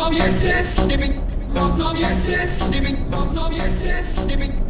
Bam bam yes yes demin Bam bam yes yes demin Bam bam yes yes demin